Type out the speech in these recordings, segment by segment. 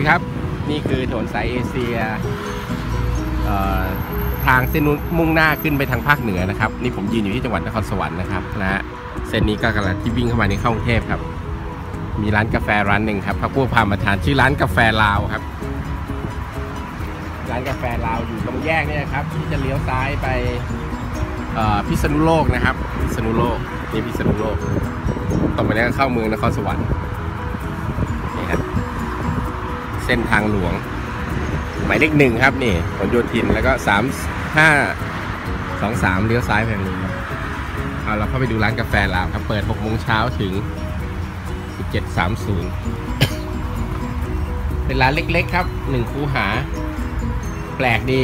ดีครับ นี่คือถนนสายเอเชียทางเส้นนู้นมุ่งหน้าขึ้นไปทางภาคเหนือนะครับ นี่ผมยืนอยู่ที่จังหวัดนครสวรรค์นะครับนะฮะเส้นนี้ก็กำลังที่วิ่งเข้ามาในเข้ากรุงเทพครับ มีร้านกาแฟร้านหนึ่งครับพักพวกพามาทานชื่อร้านกาแฟลาวครับ ร้านกาแฟลาวอยู่ตรงแยกนี่ครับ ที่จะเลี้ยวซ้ายไปพิษณุโลกนะครับ พิษณุโลกนี่พิษณุโลกต่อไปนี้ก็เข้าเมืองนครสวรรค์ ส้นทางหลวง หมายเลขหนึ่งครับนี่ผลโยธินแล้วก็สามห้าสองสามเลี้ยวซ้ายไปทางนี้เอาเราเข้าไปดูร้านกาแฟลาวครับ เปิดหกโมงเช้าถึงสิบเจ็ดสามศูนย์เป็นร้านเล็กๆครับหนึ่งคูหา แปลกดี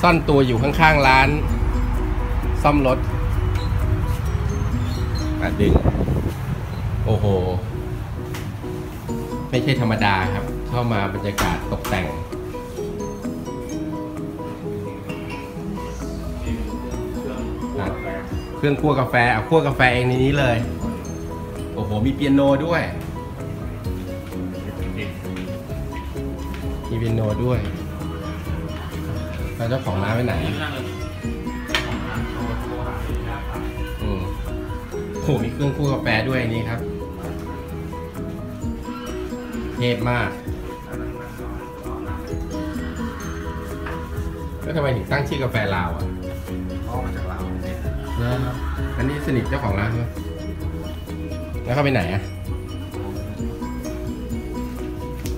ซ่อนตัวอยู่ข้างๆร้าน ซ่อมรถดึง โอ้โห ไม่ใช่ธรรมดาครับ เข้ามาบรรยากาศตกแต่ง เครื่องคั่วกาแฟเอาคั่วกาแฟเองในนี้เลย โอ้โห มีเปียโนด้วย มีเปียโนด้วยแล้วเจ้าของร้านไปไหนอืมโอ้โหมีเครื่องคั่วกาแฟด้วยนี้ครับ พมาก แล้วทำไมถึงตั้งชื่อกาแฟลาวอะออกมาจากเราเนี่ยนะครับอันนี้สนิทเจ้าของร้านใช่ไหมแล้วเขาไปไหนอะ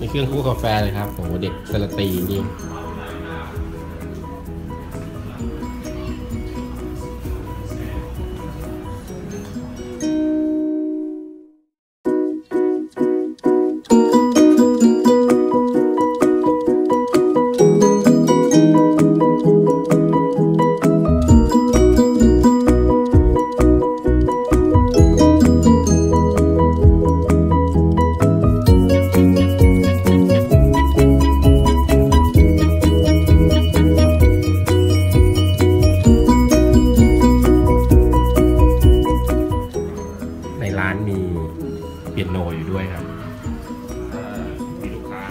มีเครื่องคั่วกาแฟเลยครับโอ้โหเด็กสลตรีจริง อยู่ด้วยครับเอ่อมีลูกค้า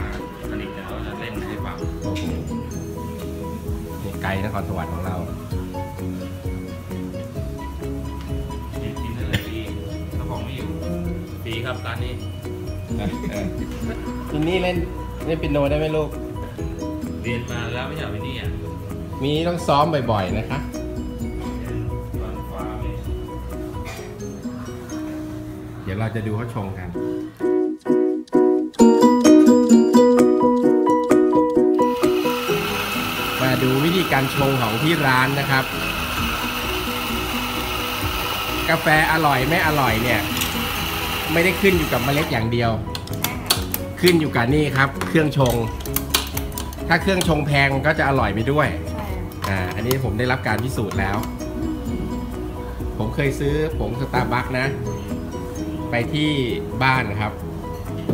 สนิทเนี่ยเขาจะเล่นให้ฟังโอ้โหนี่ไกด์นครสวรรค์ของเรากินกินได้เลยฟรีเจ้าของไม่อยู่ฟรีครับร้านนี้ทีนี่เล่นเล่นเปียโนได้ไหมลูก เรียนมาแล้วไม่อยากไปนี่อะ มีต้องซ้อมบ่อยๆนะคะ เดี๋ยวเราจะดูเขาชงกัน มาดูวิธีการชงของที่ร้านนะครับ กาแฟอร่อยไม่อร่อยเนี่ย ไม่ได้ขึ้นอยู่กับเมล็ดอย่างเดียว ขึ้นอยู่กับนี่ครับ เครื่องชง ถ้าเครื่องชงแพงก็จะอร่อยไปด้วยใช่อ่าอันนี้ผมได้รับการพิสูจน์แล้ว ผมเคยซื้อผงสตาร์บัคนะ ไปที่บ้านครับ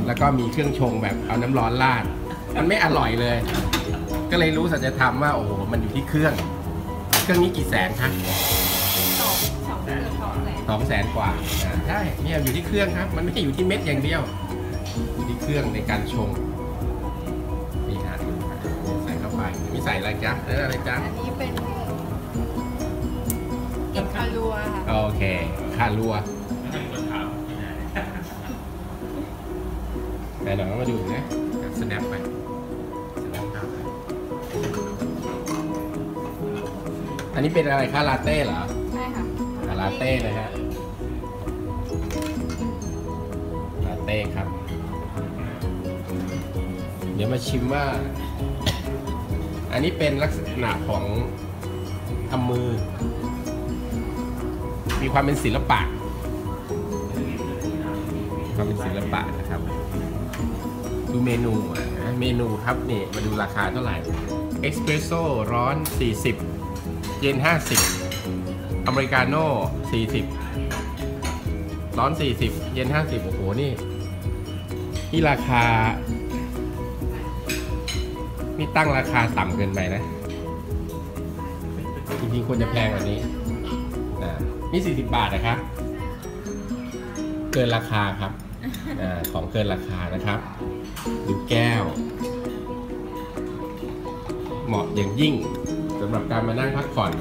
แล้วก็มีเครื่องชงแบบเอาน้ำร้อนราด มันไม่อร่อยเลย ก็เลยรู้สัจธรรมว่าโอ้โหมันอยู่ที่เครื่อง เครื่องนี้กี่แสนคะสองสองเดือนสองแสนสองแสนกว่าอ่าใช่เนี่ยอยู่ที่เครื่องครับ มันไม่ได้อยู่ที่เม็ดอย่างเดียวอยู่ที่เครื่องในการชงนี่ฮะดูครับใส่เข้าไปมีใส่อะไรจ๊ะเอออะไรจ๊ะอันนี้เป็นอิคารัวค่ะ โอเคค่ารัว หนหน่อยมาดูนะสแนปไปสแนปครับอันนี้เป็นอะไรคะลาเต้เหรอใช่ค่ะอะลาเต้นะฮะลาเต้ครับ เดี๋ยวมาชิมว่า อันนี้เป็นลักษณะของทำมือ มีความเป็นศิลปะความเป็นศิลปะนะครับ ดูเมนูอะเมนูครับนี่มาดูราคาเท่าไหร่เอสเปรสโซ่ร้อน 40 เย็น 50 อเมริกาโน่ 40 ร้อน 40 เย็น 50 โอ้โห นี่ที่ราคา นี่ตั้งราคาต่ำเกินไปนะ จริงๆควรจะแพงกว่านี้นะนี่ 40 บาทนะครับ เกินราคาครับอของเกินราคานะครับ ดูแก้ว เหมาะอย่างยิ่งสำหรับการมานั่งพักผ่อน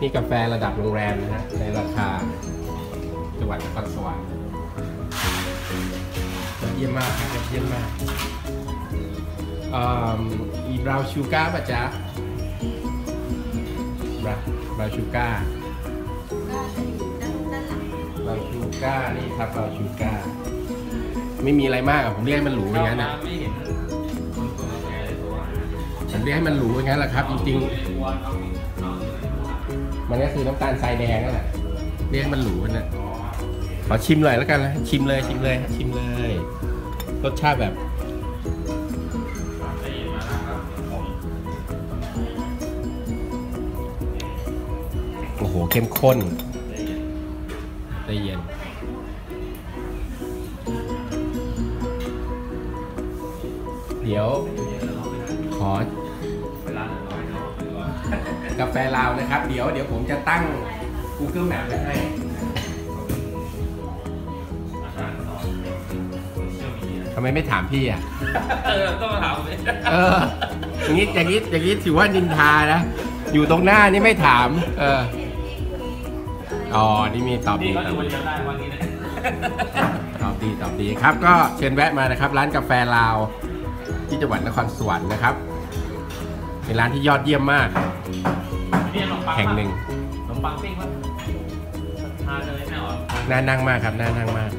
นี่กาแฟระดับโรงแรมนะฮะในราคาจังหวัดนครสวรรค์เยี่ยมมากครับยอดเยี่ยมมากอี brown sugar ป่ะจ๊ะ brown brown sugar การ์นี่ครับ brown sugar ไม่มีอะไรมากอะผมเรียกให้มันหรูอย่างนั้นนะนะไม่เห็นคนตัวแก่เลยตัวผมเรียกให้มันหรูอย่างนั้นแหละครับ จริงวัวเอาเอาๆมันก็คือน้ำตาลทรายแดงนั่นแหละเรียกให้มันหรูนะขอชิมหน่อยแล้วกันนะชิมเลยชิมเลยชิมเลย รสชาติแบบใจเย็นมานะครับผมโอ้โหเข้มข้นใจเย็น เย็นเดี๋ยวขอเวลาเราไปเนาะหรือว่ากาแฟลาวนะครับ เดี๋ยวเดี๋ยวผมจะตั้ง Google Map ไว้ให้อาจารย์สอนโซเชียลมีเดียทำไมไม่ถามพี่อะ เออ ต้องมาถามผมเลยเอออย่างนี้อย่างนี้อย่างนี้ถือว่านินทานะ อยู่ตรงหน้านี่ไม่ถาม เออ อ๋อ นี่มีตอบนี่ดีเขาตดูอบวันดีเดียวได้วันนี้นะตอบดีตอบดีครับ ก็เชิญแวะมานะครับ ร้านกาแฟลาว ที่จังหวัดนครสวรรค์นะครับ เป็นร้านที่ยอดเยี่ยมมากนี่ขนมปังแห่งหนึ่งขนมปังปิ้งวะทานเลยแม่หรอน่านั่งมากครับ น่านั่งมาก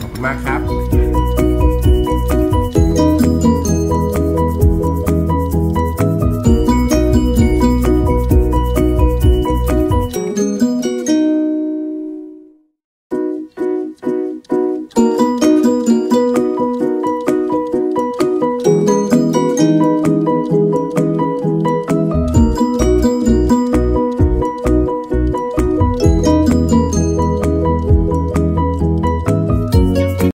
ขอบคุณมากครับ